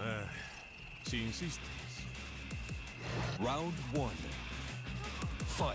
Eh, si insistes. Round one. Fight.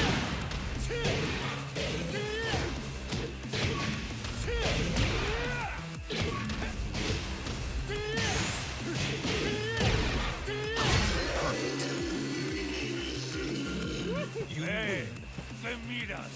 ¡Eh! Hey, ¡Te miras!